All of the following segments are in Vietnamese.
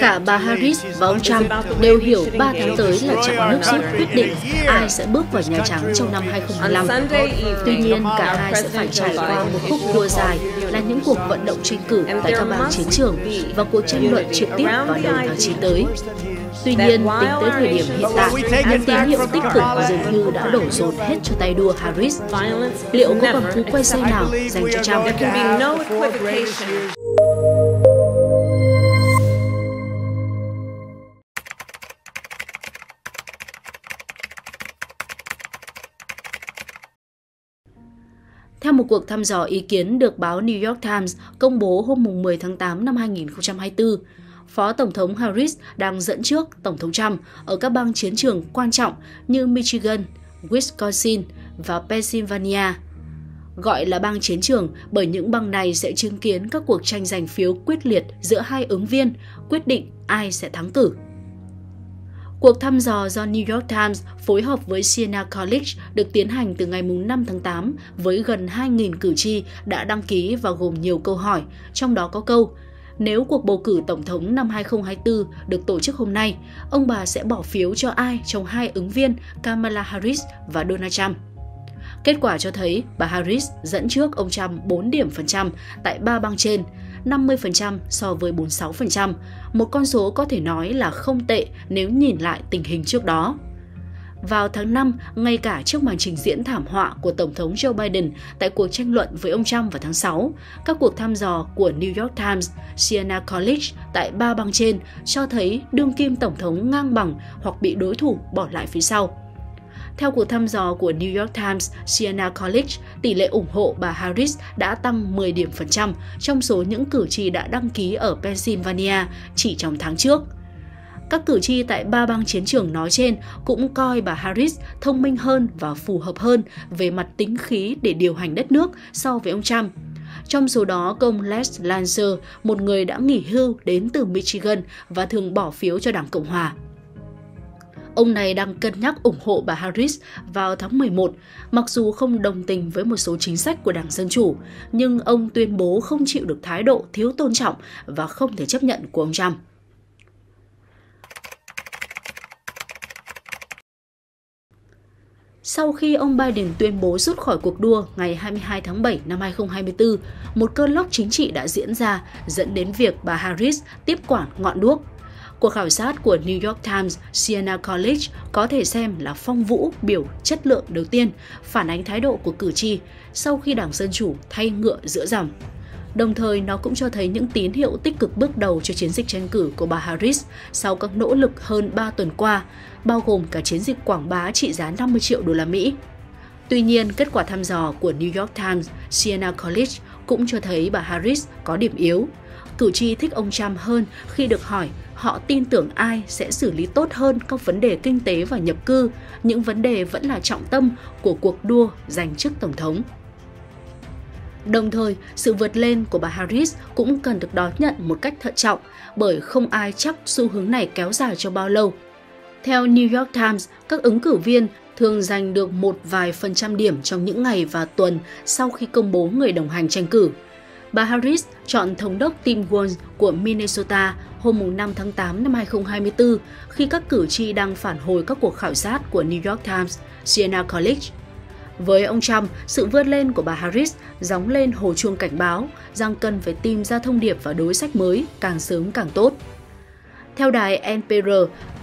Cả bà Harris và ông Trump đều hiểu 3 tháng tới là trận nước rút quyết định ai sẽ bước vào Nhà Trắng trong năm 2025. Tuy nhiên, cả hai sẽ phải trải qua một khúc đua dài là những cuộc vận động tranh cử tại các bang chiến trường và cuộc tranh luận trực tiếp vào đầu tháng 9 tới. Tuy nhiên, tính tới thời điểm hiện tại, những tín hiệu tích cực dường như đã đổ dồn hết cho tay đua Harris. Liệu có bằng cú quay xe nào dành cho Trump? Theo một cuộc thăm dò ý kiến được báo New York Times công bố hôm 10 tháng 8 năm 2024, Phó Tổng thống Harris đang dẫn trước Tổng thống Trump ở các bang chiến trường quan trọng như Michigan, Wisconsin và Pennsylvania. Gọi là bang chiến trường bởi những bang này sẽ chứng kiến các cuộc tranh giành phiếu quyết liệt giữa hai ứng viên quyết định ai sẽ thắng cử. Cuộc thăm dò do New York Times phối hợp với Siena College được tiến hành từ ngày 5 tháng 8 với gần 2.000 cử tri đã đăng ký và gồm nhiều câu hỏi, trong đó có câu nếu cuộc bầu cử tổng thống năm 2024 được tổ chức hôm nay, ông bà sẽ bỏ phiếu cho ai trong hai ứng viên Kamala Harris và Donald Trump? Kết quả cho thấy bà Harris dẫn trước ông Trump 4 điểm phần trăm tại ba bang trên, 50% so với 46%, một con số có thể nói là không tệ nếu nhìn lại tình hình trước đó. Vào tháng 5, ngay cả trước màn trình diễn thảm họa của Tổng thống Joe Biden tại cuộc tranh luận với ông Trump vào tháng 6, các cuộc thăm dò của New York Times, Siena College tại ba bang trên cho thấy đương kim Tổng thống ngang bằng hoặc bị đối thủ bỏ lại phía sau. Theo cuộc thăm dò của New York Times, Siena College, tỷ lệ ủng hộ bà Harris đã tăng 10 điểm phần trăm trong số những cử tri đã đăng ký ở Pennsylvania chỉ trong tháng trước. Các cử tri tại ba bang chiến trường nói trên cũng coi bà Harris thông minh hơn và phù hợp hơn về mặt tính khí để điều hành đất nước so với ông Trump. Trong số đó, công Les Lancer, một người đã nghỉ hưu đến từ Michigan và thường bỏ phiếu cho Đảng Cộng Hòa. Ông này đang cân nhắc ủng hộ bà Harris vào tháng 11, mặc dù không đồng tình với một số chính sách của Đảng Dân Chủ, nhưng ông tuyên bố không chịu được thái độ thiếu tôn trọng và không thể chấp nhận của ông Trump. Sau khi ông Biden tuyên bố rút khỏi cuộc đua ngày 22 tháng 7 năm 2024, một cơn lốc chính trị đã diễn ra dẫn đến việc bà Harris tiếp quản ngọn đuốc. Cuộc khảo sát của New York Times Siena College có thể xem là phong vũ biểu chất lượng đầu tiên phản ánh thái độ của cử tri sau khi Đảng Dân Chủ thay ngựa giữa dòng. Đồng thời, nó cũng cho thấy những tín hiệu tích cực bước đầu cho chiến dịch tranh cử của bà Harris sau các nỗ lực hơn 3 tuần qua, bao gồm cả chiến dịch quảng bá trị giá 50 triệu đô la Mỹ. Tuy nhiên, kết quả thăm dò của New York Times Siena College cũng cho thấy bà Harris có điểm yếu. Cử tri thích ông Trump hơn khi được hỏi họ tin tưởng ai sẽ xử lý tốt hơn các vấn đề kinh tế và nhập cư, những vấn đề vẫn là trọng tâm của cuộc đua giành chức tổng thống. Đồng thời, sự vượt lên của bà Harris cũng cần được đón nhận một cách thận trọng bởi không ai chắc xu hướng này kéo dài cho bao lâu. Theo New York Times, các ứng cử viên thường giành được một vài phần trăm điểm trong những ngày và tuần sau khi công bố người đồng hành tranh cử. Bà Harris chọn thống đốc Tim Walz của Minnesota hôm 5 tháng 8 năm 2024 khi các cử tri đang phản hồi các cuộc khảo sát của New York Times, Siena College với ông Trump, sự vươn lên của bà Harris gióng lên hồ chuông cảnh báo rằng cần phải tìm ra thông điệp và đối sách mới càng sớm càng tốt. Theo đài NPR,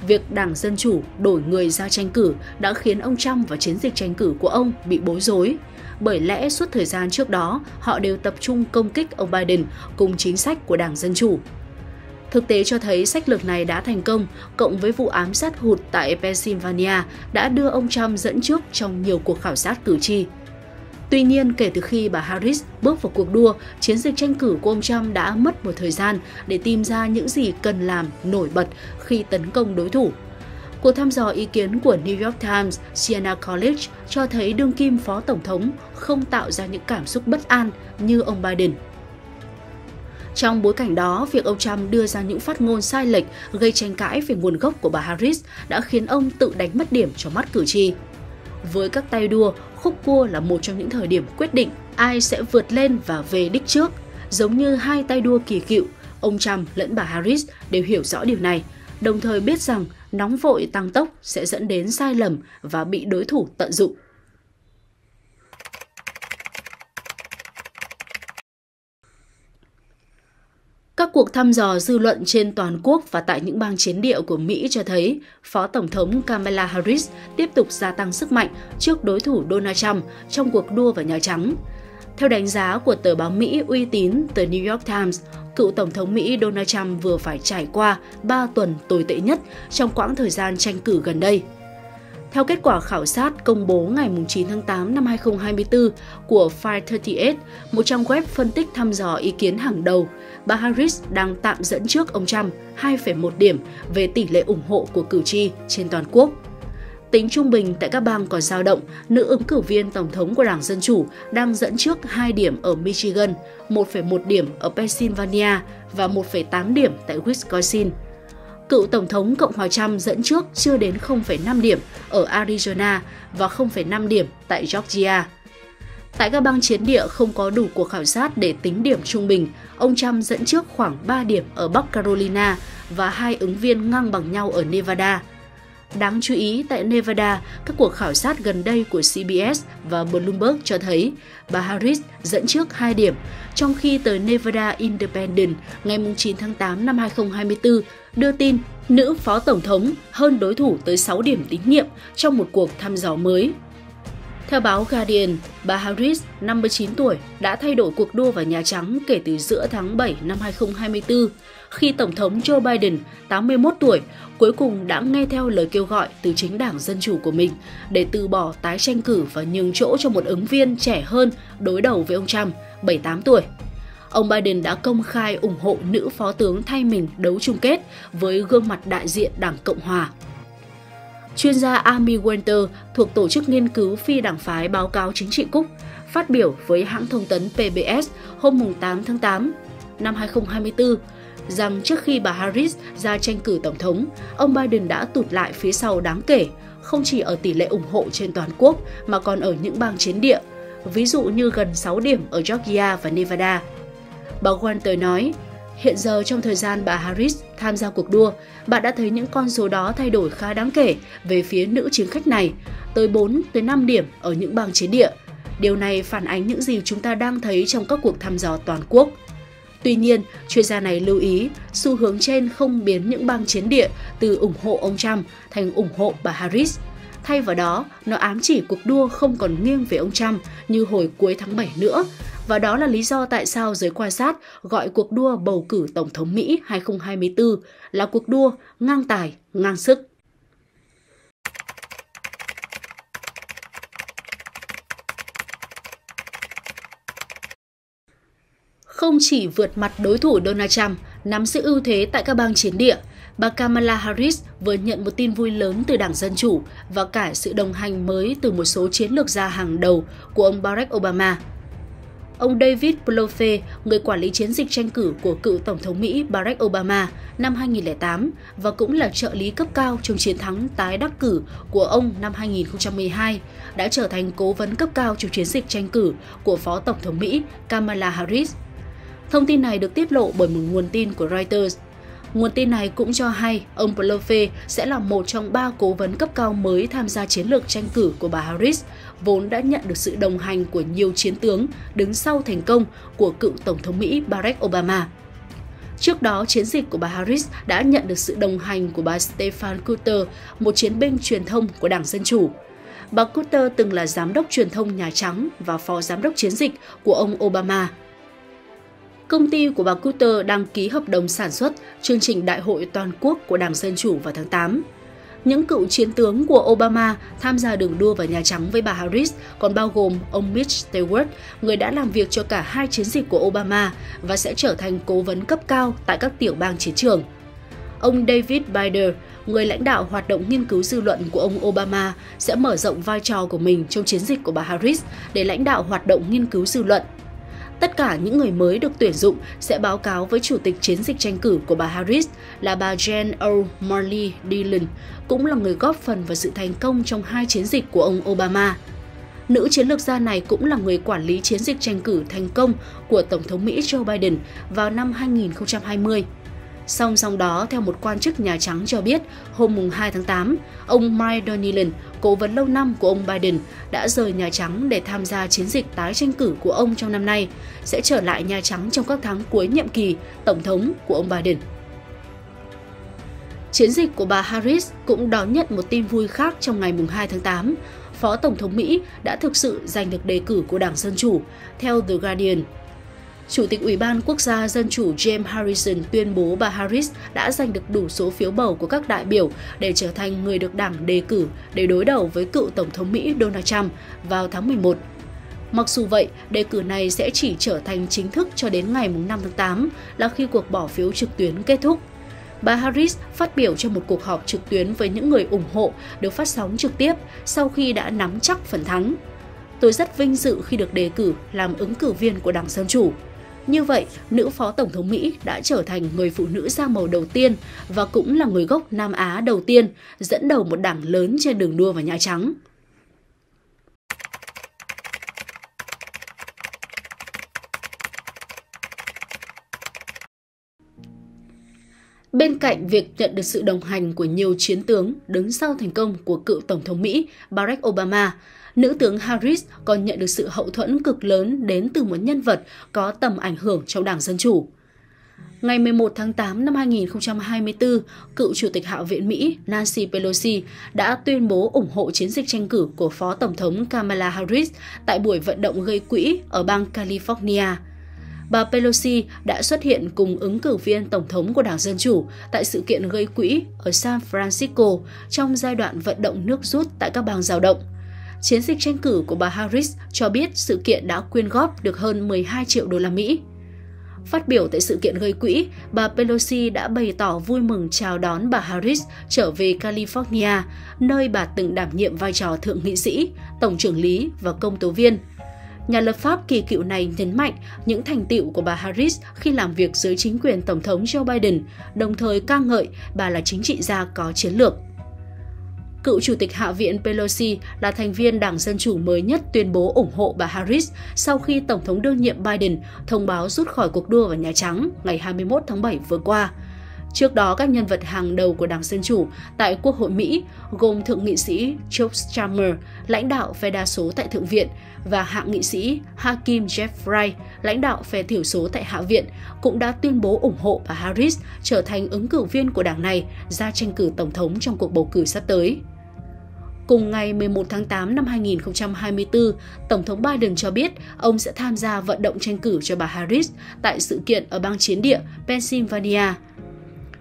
việc Đảng Dân Chủ đổi người ra tranh cử đã khiến ông Trump và chiến dịch tranh cử của ông bị bối rối. Bởi lẽ suốt thời gian trước đó, họ đều tập trung công kích ông Biden cùng chính sách của Đảng Dân Chủ. Thực tế cho thấy sách lược này đã thành công, cộng với vụ ám sát hụt tại Pennsylvania đã đưa ông Trump dẫn trước trong nhiều cuộc khảo sát cử tri. Tuy nhiên, kể từ khi bà Harris bước vào cuộc đua, chiến dịch tranh cử của ông Trump đã mất một thời gian để tìm ra những gì cần làm nổi bật khi tấn công đối thủ. Cuộc thăm dò ý kiến của New York Times Siena College cho thấy đương kim phó tổng thống không tạo ra những cảm xúc bất an như ông Biden. Trong bối cảnh đó, việc ông Trump đưa ra những phát ngôn sai lệch gây tranh cãi về nguồn gốc của bà Harris đã khiến ông tự đánh mất điểm cho mắt cử tri. Với các tay đua, khúc cua là một trong những thời điểm quyết định ai sẽ vượt lên và về đích trước. Giống như hai tay đua kỳ cựu, ông Trump lẫn bà Harris đều hiểu rõ điều này, đồng thời biết rằng nóng vội tăng tốc sẽ dẫn đến sai lầm và bị đối thủ tận dụng. Cuộc thăm dò dư luận trên toàn quốc và tại những bang chiến địa của Mỹ cho thấy Phó Tổng thống Kamala Harris tiếp tục gia tăng sức mạnh trước đối thủ Donald Trump trong cuộc đua vào Nhà Trắng. Theo đánh giá của tờ báo Mỹ uy tín tờ New York Times, cựu Tổng thống Mỹ Donald Trump vừa phải trải qua 3 tuần tồi tệ nhất trong quãng thời gian tranh cử gần đây. Theo kết quả khảo sát công bố ngày 9 tháng 8 năm 2024 của Fire38, một trang web phân tích thăm dò ý kiến hàng đầu, bà Harris đang tạm dẫn trước ông Trump 2,1 điểm về tỷ lệ ủng hộ của cử tri trên toàn quốc. Tính trung bình tại các bang còn dao động, nữ ứng cử viên tổng thống của Đảng Dân Chủ đang dẫn trước 2 điểm ở Michigan, 1,1 điểm ở Pennsylvania và 1,8 điểm tại Wisconsin. Cựu Tổng thống Cộng hòa Trump dẫn trước chưa đến 0,5 điểm ở Arizona và 0,5 điểm tại Georgia. Tại các bang chiến địa không có đủ cuộc khảo sát để tính điểm trung bình, ông Trump dẫn trước khoảng 3 điểm ở Bắc Carolina và hai ứng viên ngang bằng nhau ở Nevada – Đáng chú ý, tại Nevada, các cuộc khảo sát gần đây của CBS và Bloomberg cho thấy bà Harris dẫn trước 2 điểm, trong khi tờ Nevada Independent ngày 9 tháng 8 năm 2024 đưa tin nữ phó tổng thống hơn đối thủ tới 6 điểm tín nhiệm trong một cuộc thăm dò mới. Theo báo Guardian, bà Harris, 59 tuổi, đã thay đổi cuộc đua vào Nhà Trắng kể từ giữa tháng 7 năm 2024, khi Tổng thống Joe Biden, 81 tuổi, cuối cùng đã nghe theo lời kêu gọi từ chính đảng Dân Chủ của mình để từ bỏ tái tranh cử và nhường chỗ cho một ứng viên trẻ hơn đối đầu với ông Trump, 78 tuổi. Ông Biden đã công khai ủng hộ nữ phó tướng thay mình đấu chung kết với gương mặt đại diện Đảng Cộng Hòa Chuyên gia Amy Winter thuộc Tổ chức Nghiên cứu Phi Đảng phái Báo cáo Chính trị Cúc phát biểu với hãng thông tấn PBS hôm 8 tháng 8 năm 2024 rằng trước khi bà Harris ra tranh cử tổng thống, ông Biden đã tụt lại phía sau đáng kể, không chỉ ở tỷ lệ ủng hộ trên toàn quốc mà còn ở những bang chiến địa, ví dụ như gần 6 điểm ở Georgia và Nevada. Bà Walter nói, Hiện giờ trong thời gian bà Harris tham gia cuộc đua, bạn đã thấy những con số đó thay đổi khá đáng kể về phía nữ chính khách này, tới 4 tới 5 điểm ở những bang chiến địa. Điều này phản ánh những gì chúng ta đang thấy trong các cuộc thăm dò toàn quốc. Tuy nhiên, chuyên gia này lưu ý xu hướng trên không biến những bang chiến địa từ ủng hộ ông Trump thành ủng hộ bà Harris. Thay vào đó, nó ám chỉ cuộc đua không còn nghiêng về ông Trump như hồi cuối tháng 7 nữa, và đó là lý do tại sao giới quan sát gọi cuộc đua bầu cử Tổng thống Mỹ 2024 là cuộc đua ngang tài, ngang sức. Không chỉ vượt mặt đối thủ Donald Trump, nắm giữ ưu thế tại các bang chiến địa, bà Kamala Harris vừa nhận một tin vui lớn từ Đảng Dân Chủ và cả sự đồng hành mới từ một số chiến lược gia hàng đầu của ông Barack Obama – Ông David Plouffe, người quản lý chiến dịch tranh cử của cựu Tổng thống Mỹ Barack Obama năm 2008 và cũng là trợ lý cấp cao trong chiến thắng tái đắc cử của ông năm 2012, đã trở thành cố vấn cấp cao trong chiến dịch tranh cử của Phó Tổng thống Mỹ Kamala Harris. Thông tin này được tiết lộ bởi một nguồn tin của Reuters Nguồn tin này cũng cho hay ông Plouffe sẽ là một trong ba cố vấn cấp cao mới tham gia chiến lược tranh cử của bà Harris, vốn đã nhận được sự đồng hành của nhiều chiến tướng đứng sau thành công của cựu Tổng thống Mỹ Barack Obama. Trước đó, chiến dịch của bà Harris đã nhận được sự đồng hành của bà Stefan Kutter, một chiến binh truyền thông của Đảng Dân Chủ. Bà Kutter từng là giám đốc truyền thông Nhà Trắng và phó giám đốc chiến dịch của ông Obama – công ty của bà Cooter đang ký hợp đồng sản xuất chương trình đại hội toàn quốc của Đảng Dân Chủ vào tháng 8. Những cựu chiến tướng của Obama tham gia đường đua vào Nhà Trắng với bà Harris còn bao gồm ông Mitch Stewart, người đã làm việc cho cả hai chiến dịch của Obama và sẽ trở thành cố vấn cấp cao tại các tiểu bang chiến trường. Ông David Bider, người lãnh đạo hoạt động nghiên cứu dư luận của ông Obama, sẽ mở rộng vai trò của mình trong chiến dịch của bà Harris để lãnh đạo hoạt động nghiên cứu dư luận Tất cả những người mới được tuyển dụng sẽ báo cáo với chủ tịch chiến dịch tranh cử của bà Harris là bà Jen O'Malley Dillon, cũng là người góp phần vào sự thành công trong hai chiến dịch của ông Obama. Nữ chiến lược gia này cũng là người quản lý chiến dịch tranh cử thành công của Tổng thống Mỹ Joe Biden vào năm 2020. Song song đó, theo một quan chức Nhà Trắng cho biết, hôm 2 tháng 8, ông Mike Donnellan, cố vấn lâu năm của ông Biden, đã rời Nhà Trắng để tham gia chiến dịch tái tranh cử của ông trong năm nay, sẽ trở lại Nhà Trắng trong các tháng cuối nhiệm kỳ Tổng thống của ông Biden. Chiến dịch của bà Harris cũng đón nhận một tin vui khác trong ngày 2 tháng 8. Phó Tổng thống Mỹ đã thực sự giành được đề cử của Đảng Dân Chủ, theo The Guardian. Chủ tịch Ủy ban Quốc gia Dân chủ James Harrison tuyên bố bà Harris đã giành được đủ số phiếu bầu của các đại biểu để trở thành người được đảng đề cử để đối đầu với cựu Tổng thống Mỹ Donald Trump vào tháng 11. Mặc dù vậy, đề cử này sẽ chỉ trở thành chính thức cho đến ngày 5 tháng 8 là khi cuộc bỏ phiếu trực tuyến kết thúc. Bà Harris phát biểu trong một cuộc họp trực tuyến với những người ủng hộ được phát sóng trực tiếp sau khi đã nắm chắc phần thắng. Tôi rất vinh dự khi được đề cử làm ứng cử viên của Đảng Dân Chủ. Như vậy, nữ phó tổng thống Mỹ đã trở thành người phụ nữ da màu đầu tiên và cũng là người gốc Nam Á đầu tiên dẫn đầu một đảng lớn trên đường đua vào Nhà Trắng. Bên cạnh việc nhận được sự đồng hành của nhiều chiến tướng đứng sau thành công của cựu Tổng thống Mỹ Barack Obama, nữ tướng Harris còn nhận được sự hậu thuẫn cực lớn đến từ một nhân vật có tầm ảnh hưởng trong Đảng Dân Chủ. Ngày 11 tháng 8 năm 2024, cựu Chủ tịch Hạ viện Mỹ Nancy Pelosi đã tuyên bố ủng hộ chiến dịch tranh cử của Phó Tổng thống Kamala Harris tại buổi vận động gây quỹ ở bang California – bà Pelosi đã xuất hiện cùng ứng cử viên Tổng thống của Đảng Dân Chủ tại sự kiện gây quỹ ở San Francisco trong giai đoạn vận động nước rút tại các bang giao động. Chiến dịch tranh cử của bà Harris cho biết sự kiện đã quyên góp được hơn 12 triệu đô la Mỹ. Phát biểu tại sự kiện gây quỹ, bà Pelosi đã bày tỏ vui mừng chào đón bà Harris trở về California, nơi bà từng đảm nhiệm vai trò thượng nghị sĩ, tổng trưởng lý và công tố viên – Nhà lập pháp kỳ cựu này nhấn mạnh những thành tựu của bà Harris khi làm việc dưới chính quyền Tổng thống Joe Biden, đồng thời ca ngợi bà là chính trị gia có chiến lược. Cựu Chủ tịch Hạ viện Pelosi là thành viên Đảng Dân Chủ mới nhất tuyên bố ủng hộ bà Harris sau khi Tổng thống đương nhiệm Biden thông báo rút khỏi cuộc đua vào Nhà Trắng ngày 21 tháng 7 vừa qua – Trước đó, các nhân vật hàng đầu của Đảng Dân Chủ tại Quốc hội Mỹ gồm Thượng nghị sĩ Chuck Schumer, lãnh đạo phe đa số tại Thượng viện, và Hạ nghị sĩ Hakim Jeffrey, lãnh đạo phe thiểu số tại Hạ viện, cũng đã tuyên bố ủng hộ bà Harris trở thành ứng cử viên của đảng này ra tranh cử Tổng thống trong cuộc bầu cử sắp tới. Cùng ngày 11 tháng 8 năm 2024, Tổng thống Biden cho biết ông sẽ tham gia vận động tranh cử cho bà Harris tại sự kiện ở bang chiến địa Pennsylvania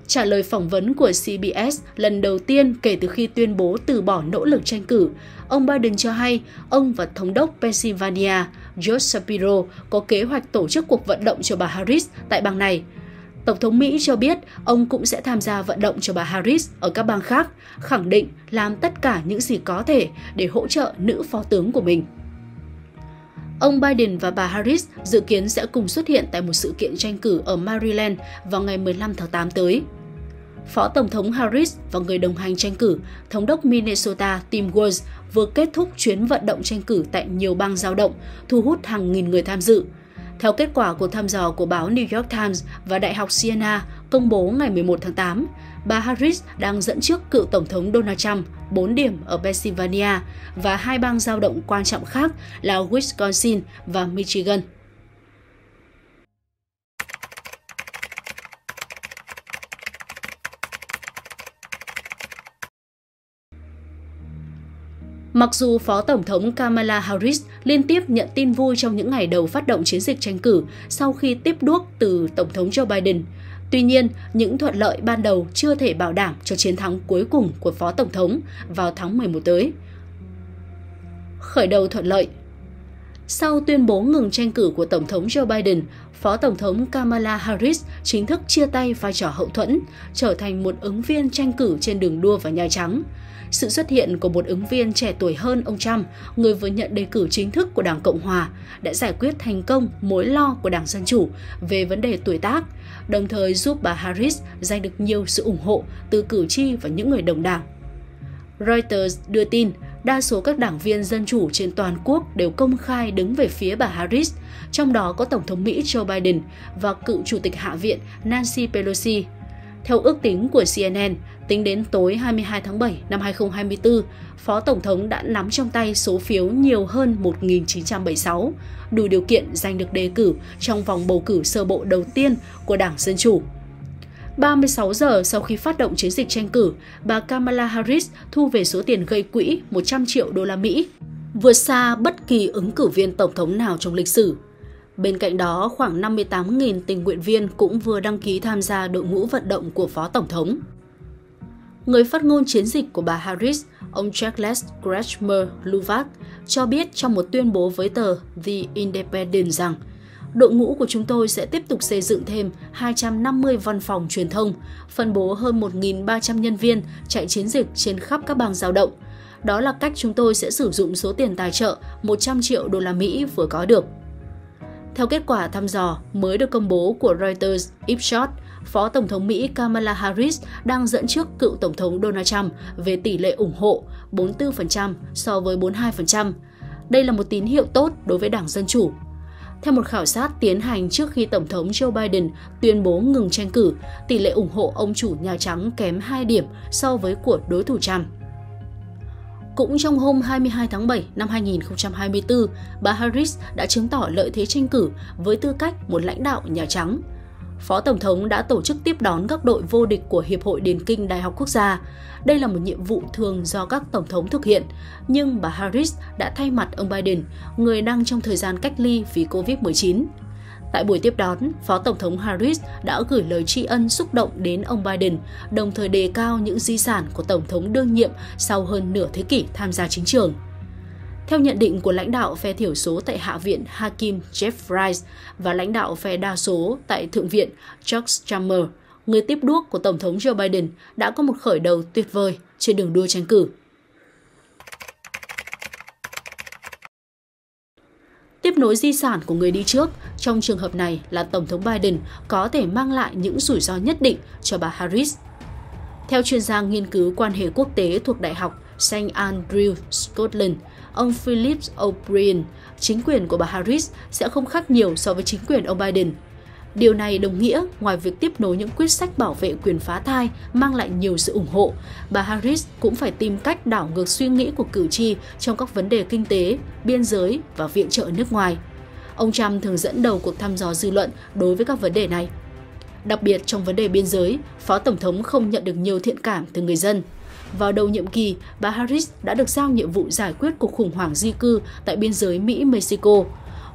trả lời phỏng vấn của CBS lần đầu tiên kể từ khi tuyên bố từ bỏ nỗ lực tranh cử, ông Biden cho hay ông và Thống đốc Pennsylvania George Shapiro có kế hoạch tổ chức cuộc vận động cho bà Harris tại bang này. Tổng thống Mỹ cho biết ông cũng sẽ tham gia vận động cho bà Harris ở các bang khác, khẳng định làm tất cả những gì có thể để hỗ trợ nữ phó tướng của mình. Ông Biden và bà Harris dự kiến sẽ cùng xuất hiện tại một sự kiện tranh cử ở Maryland vào ngày 15 tháng 8 tới. Phó Tổng thống Harris và người đồng hành tranh cử, Thống đốc Minnesota Tim Walz vừa kết thúc chuyến vận động tranh cử tại nhiều bang giao động, thu hút hàng nghìn người tham dự. Theo kết quả cuộc thăm dò của báo New York Times và Đại học Siena công bố ngày 11 tháng 8, bà Harris đang dẫn trước cựu Tổng thống Donald Trump 4 điểm ở Pennsylvania và hai bang giao động quan trọng khác là Wisconsin và Michigan. Mặc dù Phó Tổng thống Kamala Harris liên tiếp nhận tin vui trong những ngày đầu phát động chiến dịch tranh cử sau khi tiếp đuốc từ Tổng thống Joe Biden, tuy nhiên những thuận lợi ban đầu chưa thể bảo đảm cho chiến thắng cuối cùng của Phó Tổng thống vào tháng 11 tới. Khởi đầu thuận lợi sau tuyên bố ngừng tranh cử của Tổng thống Joe Biden, Phó Tổng thống Kamala Harris chính thức chia tay vai trò hậu thuẫn, trở thành một ứng viên tranh cử trên đường đua vào Nhà Trắng. Sự xuất hiện của một ứng viên trẻ tuổi hơn ông Trump, người vừa nhận đề cử chính thức của Đảng Cộng Hòa, đã giải quyết thành công mối lo của Đảng Dân Chủ về vấn đề tuổi tác, đồng thời giúp bà Harris giành được nhiều sự ủng hộ từ cử tri và những người đồng đảng. Reuters đưa tin, đa số các đảng viên dân chủ trên toàn quốc đều công khai đứng về phía bà Harris, trong đó có Tổng thống Mỹ Joe Biden và cựu Chủ tịch Hạ viện Nancy Pelosi. Theo ước tính của CNN, tính đến tối 22 tháng 7 năm 2024, Phó Tổng thống đã nắm trong tay số phiếu nhiều hơn 1.976, đủ điều kiện giành được đề cử trong vòng bầu cử sơ bộ đầu tiên của Đảng Dân Chủ. 36 giờ sau khi phát động chiến dịch tranh cử, bà Kamala Harris thu về số tiền gây quỹ 100 triệu đô la Mỹ, vượt xa bất kỳ ứng cử viên tổng thống nào trong lịch sử. Bên cạnh đó, khoảng 58.000 tình nguyện viên cũng vừa đăng ký tham gia đội ngũ vận động của Phó Tổng thống. Người phát ngôn chiến dịch của bà Harris, ông Charles Kretschmer Luvac, cho biết trong một tuyên bố với tờ The Independent rằng đội ngũ của chúng tôi sẽ tiếp tục xây dựng thêm 250 văn phòng truyền thông, phân bố hơn 1.300 nhân viên chạy chiến dịch trên khắp các bang giao động. Đó là cách chúng tôi sẽ sử dụng số tiền tài trợ 100 triệu đô la Mỹ vừa có được. Theo kết quả thăm dò mới được công bố của Reuters, Ipsos, Phó Tổng thống Mỹ Kamala Harris đang dẫn trước cựu Tổng thống Donald Trump về tỷ lệ ủng hộ 44% so với 42%. Đây là một tín hiệu tốt đối với Đảng Dân Chủ. Theo một khảo sát tiến hành trước khi Tổng thống Joe Biden tuyên bố ngừng tranh cử, tỷ lệ ủng hộ ông chủ Nhà Trắng kém 2 điểm so với của đối thủ Trump. Cũng trong hôm 22 tháng 7 năm 2024, bà Harris đã chứng tỏ lợi thế tranh cử với tư cách một lãnh đạo Nhà Trắng. Phó Tổng thống đã tổ chức tiếp đón các đội vô địch của Hiệp hội Điền kinh Đại học Quốc gia. Đây là một nhiệm vụ thường do các Tổng thống thực hiện, nhưng bà Harris đã thay mặt ông Biden, người đang trong thời gian cách ly vì COVID-19. Tại buổi tiếp đón, Phó Tổng thống Harris đã gửi lời tri ân xúc động đến ông Biden, đồng thời đề cao những di sản của Tổng thống đương nhiệm sau hơn nửa thế kỷ tham gia chính trường. Theo nhận định của lãnh đạo phe thiểu số tại Hạ viện Hakim Jeffries và lãnh đạo phe đa số tại Thượng viện Chuck Schumer, người tiếp đuốc của Tổng thống Joe Biden đã có một khởi đầu tuyệt vời trên đường đua tranh cử. Tiếp nối di sản của người đi trước, trong trường hợp này là Tổng thống Biden có thể mang lại những rủi ro nhất định cho bà Harris. Theo chuyên gia nghiên cứu quan hệ quốc tế thuộc Đại học St. Andrew, Scotland, ông Philip O'Brien, chính quyền của bà Harris sẽ không khác nhiều so với chính quyền ông Biden. Điều này đồng nghĩa ngoài việc tiếp nối những quyết sách bảo vệ quyền phá thai mang lại nhiều sự ủng hộ, bà Harris cũng phải tìm cách đảo ngược suy nghĩ của cử tri trong các vấn đề kinh tế, biên giới và viện trợ nước ngoài. Ông Trump thường dẫn đầu cuộc thăm dò dư luận đối với các vấn đề này. Đặc biệt trong vấn đề biên giới, Phó Tổng thống không nhận được nhiều thiện cảm từ người dân. Vào đầu nhiệm kỳ, bà Harris đã được giao nhiệm vụ giải quyết cuộc khủng hoảng di cư tại biên giới Mỹ-Mexico.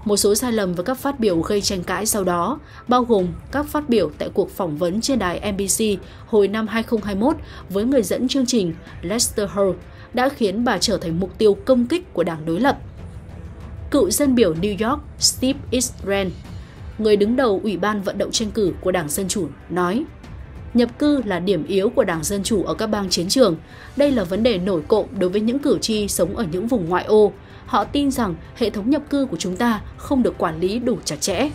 Một số sai lầm và các phát biểu gây tranh cãi sau đó, bao gồm các phát biểu tại cuộc phỏng vấn trên đài NBC hồi năm 2021 với người dẫn chương trình Lester Holt, đã khiến bà trở thành mục tiêu công kích của đảng đối lập. Cựu dân biểu New York Steve Israel, người đứng đầu Ủy ban vận động tranh cử của Đảng Dân Chủ, nói Nhập cư là điểm yếu của Đảng Dân Chủ ở các bang chiến trường. Đây là vấn đề nổi cộng đối với những cử tri sống ở những vùng ngoại ô. Họ tin rằng hệ thống nhập cư của chúng ta không được quản lý đủ chặt chẽ.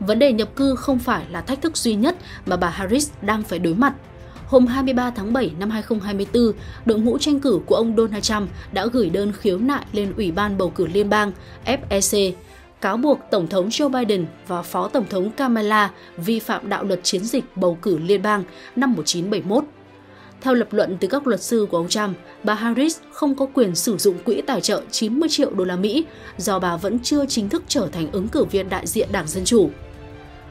Vấn đề nhập cư không phải là thách thức duy nhất mà bà Harris đang phải đối mặt. Hôm 23 tháng 7 năm 2024, đội ngũ tranh cử của ông Donald Trump đã gửi đơn khiếu nại lên Ủy ban bầu cử liên bang FEC cáo buộc Tổng thống Joe Biden và Phó Tổng thống Kamala vi phạm đạo luật chiến dịch bầu cử liên bang năm 1971. Theo lập luận từ các luật sư của ông Trump, bà Harris không có quyền sử dụng quỹ tài trợ 90 triệu đô la Mỹ do bà vẫn chưa chính thức trở thành ứng cử viên đại diện Đảng Dân Chủ.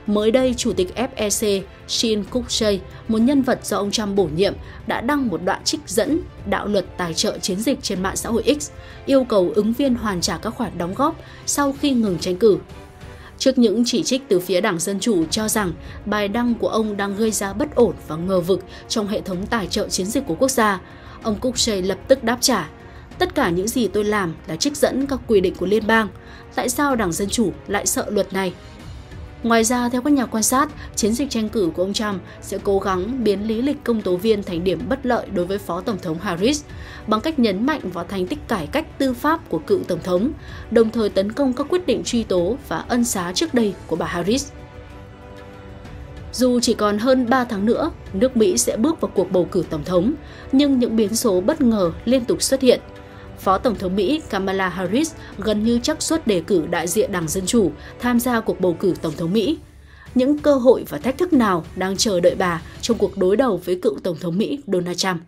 Mới đây, Chủ tịch FEC Shin Kuk-jae, một nhân vật do ông Trump bổ nhiệm, đã đăng một đoạn trích dẫn đạo luật tài trợ chiến dịch trên mạng xã hội X, yêu cầu ứng viên hoàn trả các khoản đóng góp sau khi ngừng tranh cử. Trước những chỉ trích từ phía Đảng Dân Chủ cho rằng bài đăng của ông đang gây ra bất ổn và ngờ vực trong hệ thống tài trợ chiến dịch của quốc gia, ông Kuk-jae lập tức đáp trả. Tất cả những gì tôi làm là trích dẫn các quy định của liên bang. Tại sao Đảng Dân Chủ lại sợ luật này? Ngoài ra, theo các nhà quan sát, chiến dịch tranh cử của ông Trump sẽ cố gắng biến lý lịch công tố viên thành điểm bất lợi đối với Phó Tổng thống Harris bằng cách nhấn mạnh vào thành tích cải cách tư pháp của cựu Tổng thống, đồng thời tấn công các quyết định truy tố và ân xá trước đây của bà Harris. Dù chỉ còn hơn 3 tháng nữa, nước Mỹ sẽ bước vào cuộc bầu cử tổng thống, nhưng những biến số bất ngờ liên tục xuất hiện. Phó Tổng thống Mỹ Kamala Harris gần như chắc suất đề cử đại diện Đảng Dân Chủ tham gia cuộc bầu cử Tổng thống Mỹ. Những cơ hội và thách thức nào đang chờ đợi bà trong cuộc đối đầu với cựu Tổng thống Mỹ Donald Trump?